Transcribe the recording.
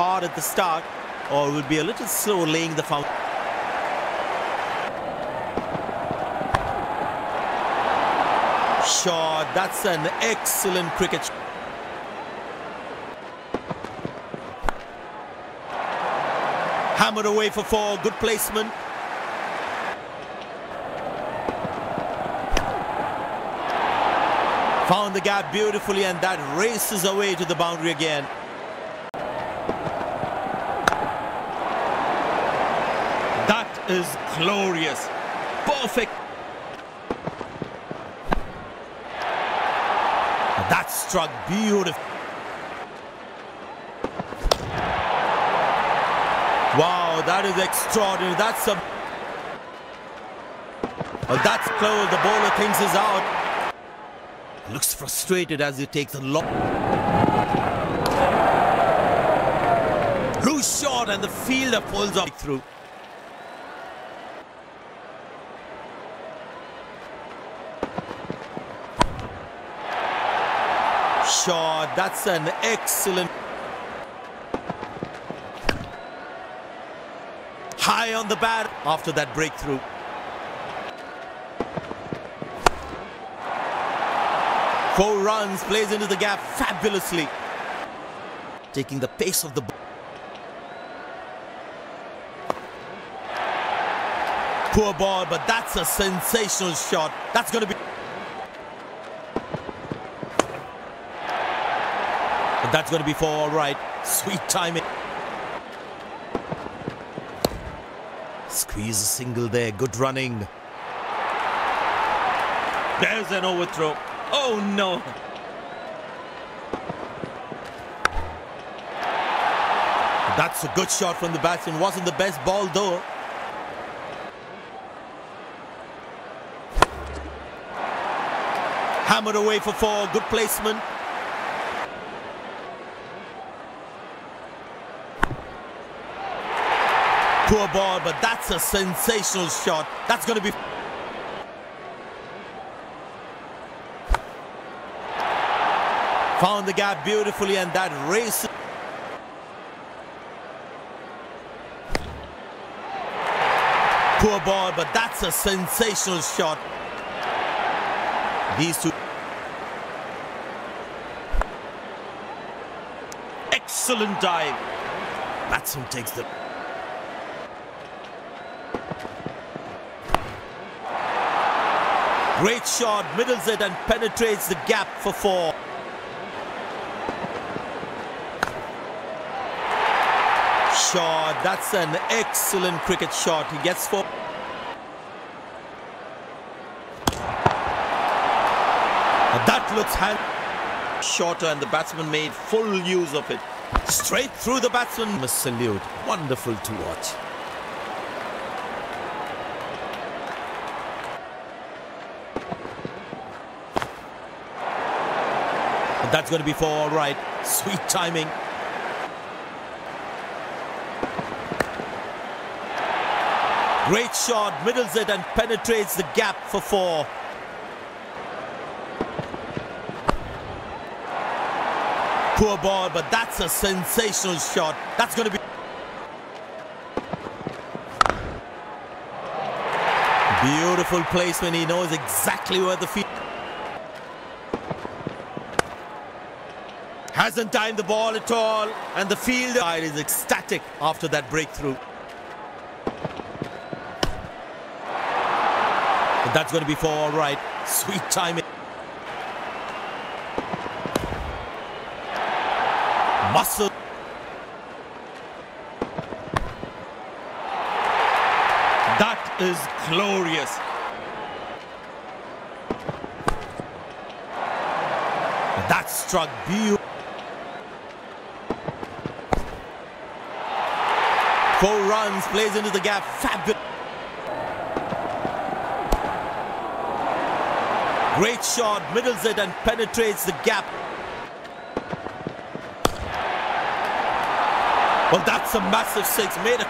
hard at the start or will be a little slow laying the foundation. Shot, that's an excellent cricket. Hammered away for four, good placement. Found the gap beautifully and that races away to the boundary again. That is glorious. Perfect. That struck beautiful. Wow, that is extraordinary. That's a... Well, that's close. The bowler thinks he's out. Looks frustrated as he takes a long... Loose shot and the fielder pulls off through. Shot, that's an excellent... High on the bat after that breakthrough. Four runs, plays into the gap fabulously. Taking the pace of the ball. Poor ball, but that's a sensational shot. That's going to be... that's going to be four, all right. Sweet timing. Squeeze a single there. Good running. There's an overthrow. Oh no. That's a good shot from the batsman. Wasn't the best ball though. Hammered away for four. Good placement. Poor ball, but that's a sensational shot. That's going to be... Found the gap beautifully and that race... Poor ball, but that's a sensational shot. These two... Excellent dive. Batsman takes the... Great shot, middles it and penetrates the gap for four. Shot, that's an excellent cricket shot. He gets four. That looks hand shorter and the batsman made full use of it. Straight through the batsman. A salute. Wonderful to watch. That's going to be for all right. Sweet timing. Great shot, middles it and penetrates the gap for four. Poor ball, but that's a sensational shot. That's going to be... Beautiful placement. He knows exactly where the field... Hasn't timed the ball at all. And the fielder is ecstatic after that breakthrough. But that's going to be for all right. Sweet timing. Muscle. That is glorious. That struck beautiful. Four runs, plays into the gap. Fabulous. Great shot, middles it and penetrates the gap. Well, that's a massive six. Made a